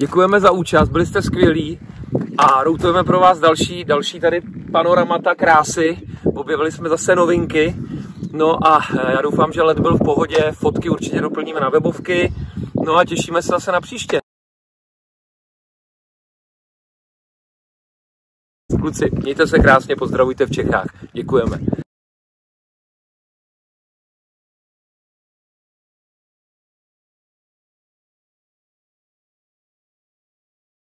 Děkujeme za účast, byli jste skvělí a routujeme pro vás další, další tady panoramata krásy. Objevili jsme zase novinky. No a eh, já doufám, že let byl v pohodě, fotky určitě doplníme na webovky. No a těšíme se zase na příště. Kluci, mějte se krásně, pozdravujte v Čechách. Děkujeme.